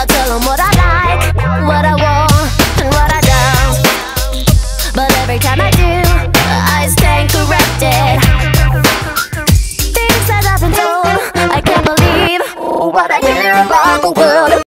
I tell them what I like, what I want, and what I don't. But every time I do, I stand corrected. Things that I've been told, I can't believe what I hear about the world.